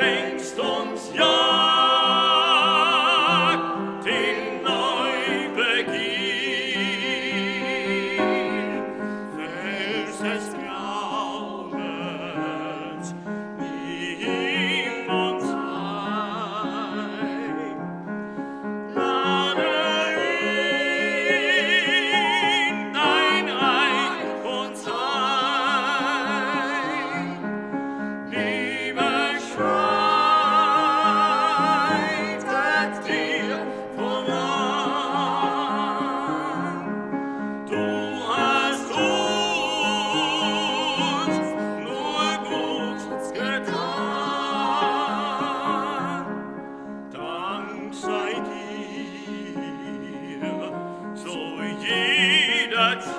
schenkst uns ja. der Zeit.